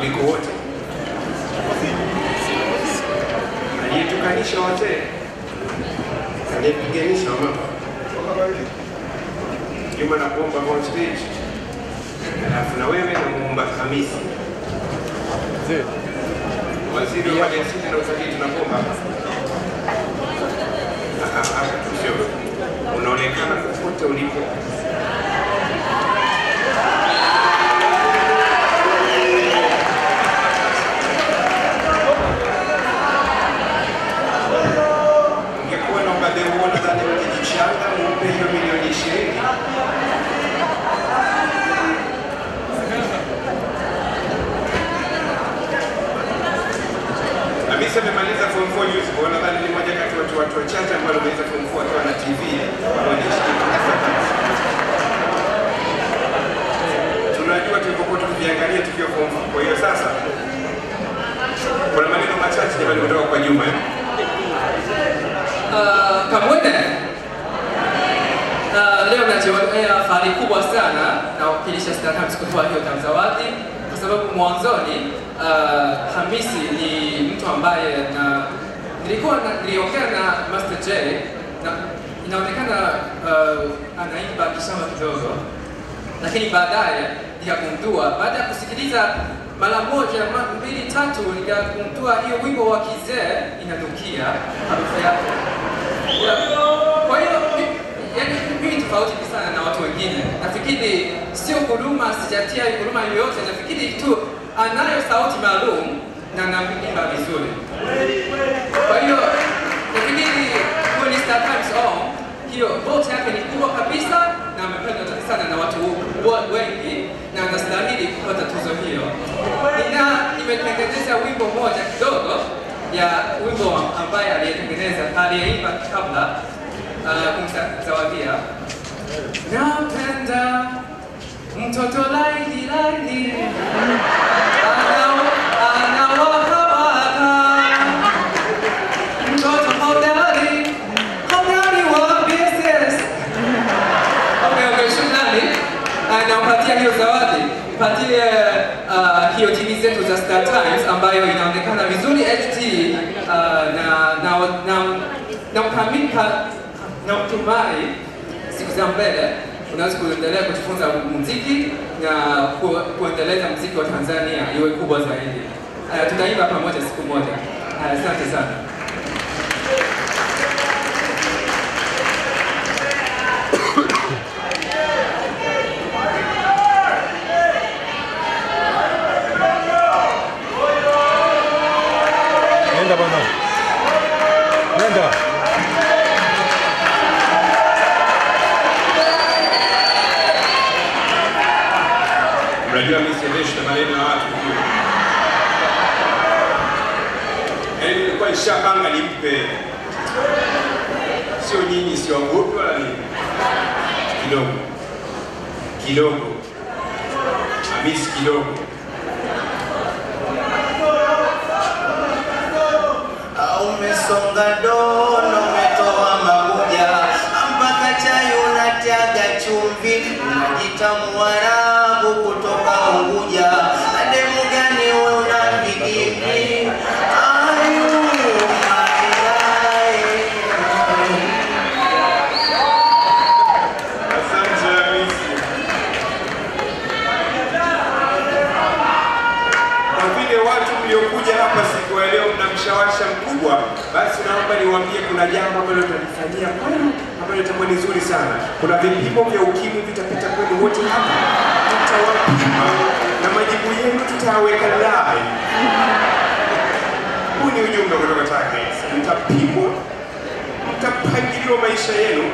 kuliko wote, aliyetukanisha wazee, aliyepiganisha wamama. Juma, nakuomba on stage, alafu na wewe na muomba Hamisi, waziri wa maliasili na utalii, tunakuomba. Hapa unaonekana popote ulipo ungekuwa na ubadhe huo, nadhani mngejichanga mumpe hiyo milioni ishirini. Hamisi amemaliza form 4 juzi, kwa nadhani ni moja kati ya watu wachache ambao wameweza form 4 akiwa na TV tunajua tulipokuwa tukiangalia tukiwa form 4. Kwa hiyo sasa kuna maneno machache jamani kutoka kwa nyuma eh? Uh, Kamwene, uh, leo najionea fahari kubwa sana nawakilisha Star Times kutoa hiyo tamzawadi kwa sababu mwanzoni uh, Hamisi ni mtu ambaye na nilikuwa na, niliongea na Master J na inaonekana uh, anaimba kishamba kidogo, lakini baadaye nikagundua baada ya kusikiliza mara moja ma, mbili tatu, nikagundua hiyo wimbo wa kizee inanukia harufu yake. Kwa hiyo yani mimi tofauti sana na watu wengine. Nafikiri sio huruma, sijatia huruma yoyote. Nafikiri tu anayo sauti maalum na anaimba vizuri. Kwa hiyo nafikiri huyo ni Star Times on hiyo vote yake ni kubwa kabisa na amependwa sana na watu wengi na anastahili kupata tuzo hiyo. Nina nimetengeneza wimbo moja kidogo ya wimbo ambaye aliyetengeneza aliyeimba kabla uh, kumzawadia. Napenda mtoto laini laini Nampatia hiyo zawadi, patie uh, hiyo TV zetu za Star Times ambayo inaonekana vizuri HD uh, na na na na kamika na mtumai siku za mbele unaweza kuendelea kujifunza muziki na ku, kuendeleza muziki wa Tanzania iwe kubwa zaidi. Uh, tutaimba pamoja siku moja. Asante Uh, sana. Unajua mimi siendeshi na maneno ya watu. Yaani nilikuwa nishapanga nimpe, sio nyinyi, sio wagopi wala nini, kidogo. Kidogo, Hamisi kidogo. Umesonga dono, umetoa mpaka chai unatiaga chumvi, basi naomba niwaambie kuna jambo ambalo tutalifanyia kwenu ambalo litakuwa ni zuri sana. Kuna vipimo vya ukimwi vitapita kwenu wote hapa, tutawapima na majibu yenu tutayaweka live. Huu ni ujumbe kutoka TACAIDS. Mtapimwa, mtapangiliwa maisha yenu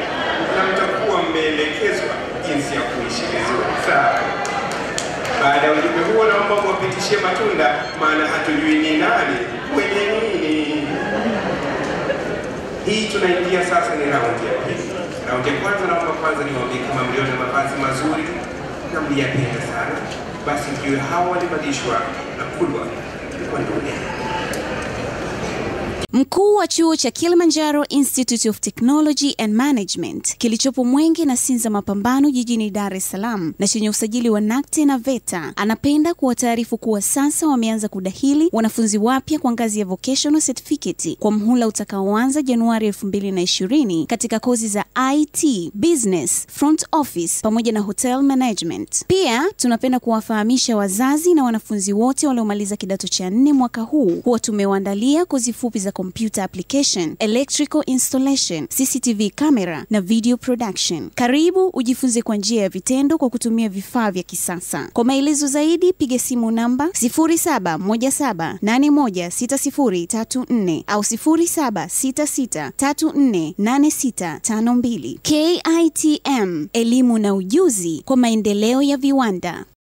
na mtakuwa mmeelekezwa jinsi ya kuishi vizuri. Sawa. Baada ya ujumbe huo, naomba mwapitishie matunda, maana hatujui ni nani mwenye nini. Hii tunaingia sasa ni raundi ya pili. Raundi ya kwanza, naomba kwanza niwaambie kama mliona mavazi mazuri na mliyapenda sana, basi mjue hawa walibadilishwa na Kulwa kwa Ndunia. Mkuu wa chuo cha Kilimanjaro Institute of Technology and Management kilichopo Mwenge na Sinza Mapambano jijini Dar es Salaam na chenye usajili wa NACTE na VETA anapenda kuwataarifu kuwa sasa wameanza kudahili wanafunzi wapya kwa ngazi ya vocational certificate kwa mhula utakaoanza Januari 2020 katika kozi za IT, business, front office pamoja na hotel management. Pia tunapenda kuwafahamisha wazazi na wanafunzi wote waliomaliza kidato cha nne mwaka huu kuwa tumewaandalia kozi fupi za computer application, electrical installation, CCTV camera na video production. Karibu ujifunze kwa njia ya vitendo kwa kutumia vifaa vya kisasa. Kwa maelezo zaidi piga simu namba 0717816034 au 0766348652. KITM, elimu na ujuzi kwa maendeleo ya viwanda.